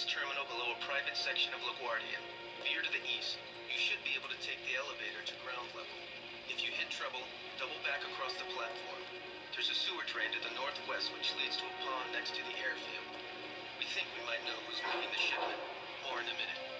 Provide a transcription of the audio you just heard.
space terminal below a private section of LaGuardia. Veer to the east. You should be able to take the elevator to ground level. If you hit trouble, double back across the platform. There's a sewer drain to the northwest which leads to a pond next to the airfield. We think we might know who's moving the shipment. More in a minute.